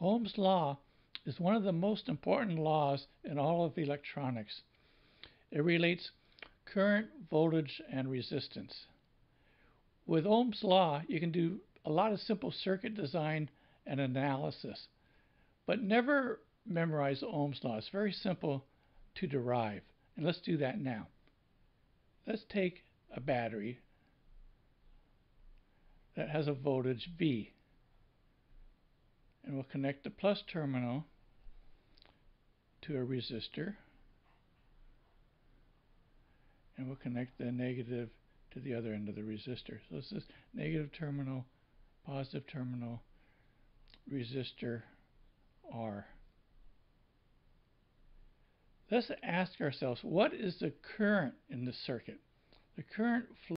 Ohm's law is one of the most important laws in all of electronics. It relates current, voltage, and resistance. With Ohm's law, you can do a lot of simple circuit design and analysis, but never memorize Ohm's law. It's very simple to derive, and let's do that now. Let's take a battery that has a voltage V and we'll connect the plus terminal to a resistor and we'll connect the negative to the other end of the resistor. So this is negative terminal, positive terminal, resistor R. Let's ask ourselves, what is the current in the circuit? The current